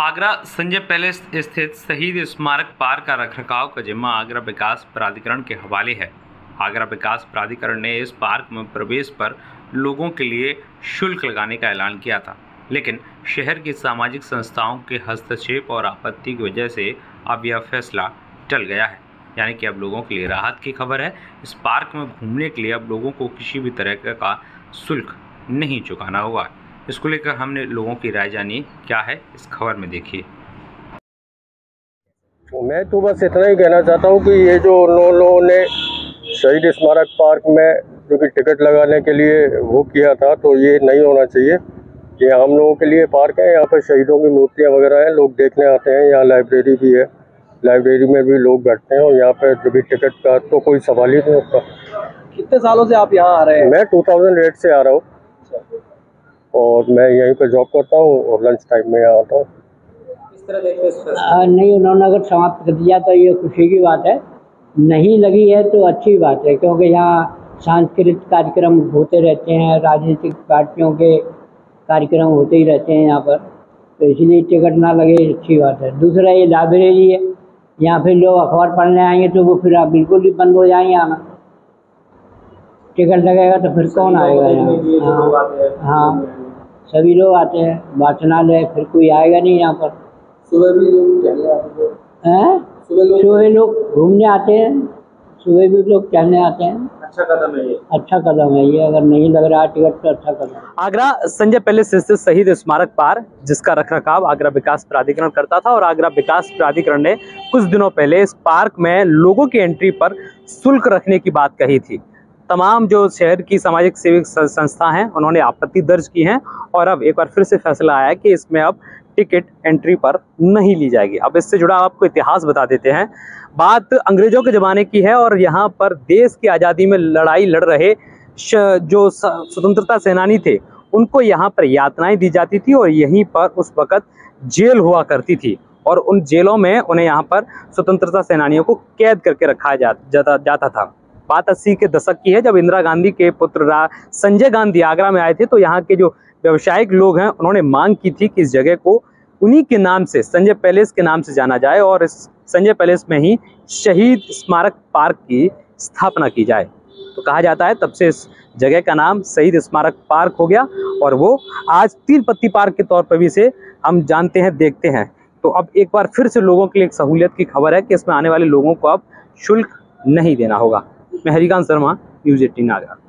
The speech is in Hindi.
आगरा संजय पैलेस स्थित शहीद स्मारक पार्क का रखरखाव का जिम्मा आगरा विकास प्राधिकरण के हवाले है। आगरा विकास प्राधिकरण ने इस पार्क में प्रवेश पर लोगों के लिए शुल्क लगाने का ऐलान किया था। लेकिन शहर की सामाजिक संस्थाओं के हस्तक्षेप और आपत्ति की वजह से अब यह फैसला टल गया है। यानी कि अब लोगों के लिए राहत की खबर है। इस पार्क में घूमने के लिए अब लोगों को किसी भी तरह का शुल्क नहीं चुकाना होगा इसको लेकर हमने लोगों की राय जानी। क्या है? इस खबर में देखिए। मैं तो बस इतना ही कहना चाहता हूँ कि ये जो उन लोगों ने शहीद स्मारक पार्क में जो कि टिकट लगाने के लिए वो किया था तो ये नहीं होना चाहिए। ये हम लोगों के लिए पार्क है यहाँ पर शहीदों की मूर्तियाँ वगैरह हैं लोग देखने आते हैं यहाँ लाइब्रेरी भी है। लाइब्रेरी में भी लोग बैठते हैं और यहाँ पर जो भी टिकट का तो कोई सवाल ही नहीं होता कितने सालों से आप यहाँ आ रहे हैं? मैं 2008 से आ रहा हूँ। और मैं यहीं पर जॉब करता हूँ और लंच टाइम में यहाँ आता हूँ। किस तरह देखते हैं इस फैसले आ, नहीं उन्होंने अगर समाप्त कर दिया तो ये खुशी की बात है। नहीं लगी है तो अच्छी बात है क्योंकि यहाँ सांस्कृतिक कार्यक्रम होते रहते हैं राजनीतिक पार्टियों के कार्यक्रम होते ही रहते हैं यहाँ पर। तो इसलिए टिकट ना लगे अच्छी बात है। दूसरा ये लाइब्रेरी है। यहाँ फिर लोग अखबार पढ़ने आएँगे तो वो फिर आप बिल्कुल ही बंद हो जाएँगे आना टिकट लगेगा तो फिर कौन आएगा यहाँ? हैं। हाँ। सभी लोग आते हैं वाचनालय फिर कोई आएगा नहीं यहाँ पर। सुबह भी लोग हैं। हैं? सुबह लोग घूमने आते हैं सुबह भी लोग टहलने आते हैं। अच्छा कदम है ये। अच्छा कदम है ये अगर नहीं लग रहा टिकट तो अच्छा कदम आगरा संजय पैलेस स्थित शहीद स्मारक पार जिसका रखरखाव आगरा विकास प्राधिकरण करता था और आगरा विकास प्राधिकरण ने कुछ दिनों पहले इस पार्क में लोगों की एंट्री पर शुल्क रखने की बात कही थी। तमाम जो शहर की सामाजिक सेविक संस्था हैं, उन्होंने आपत्ति दर्ज की है और अब एक बार फिर से फैसला आया कि इसमें अब टिकट एंट्री पर नहीं ली जाएगी। अब इससे जुड़ा आपको इतिहास बता देते हैं। बात अंग्रेज़ों के ज़माने की है और यहाँ पर देश की आज़ादी में लड़ाई लड़ रहे जो स्वतंत्रता सेनानी थे, उनको यहाँ पर यातनाएँ दी जाती थी और यहीं पर उस वक़्त जेल हुआ करती थी और उन जेलों में उन्हें यहाँ पर स्वतंत्रता सेनानियों को कैद करके रखा जाता जाता था। बात अस्सी के दशक की है। जब इंदिरा गांधी के पुत्र संजय गांधी आगरा में आए थे तो यहाँ के जो व्यवसायिक लोग हैं, उन्होंने मांग की थी कि इस जगह को उन्हीं के नाम से, संजय पैलेस के नाम से जाना जाए और इस संजय पैलेस में ही शहीद स्मारक पार्क की स्थापना की जाए। तो कहा जाता है, तब से इस जगह का नाम शहीद स्मारक पार्क हो गया और वो आज तीन पत्ती पार्क के तौर पर भी से हम जानते हैं, देखते हैं। तो अब एक बार फिर से लोगों के लिए एक सहूलियत की खबर है कि इसमें आने वाले लोगों को अब शुल्क नहीं देना होगा। मैं हरिकांत शर्मा न्यूज़ एटीन आगरा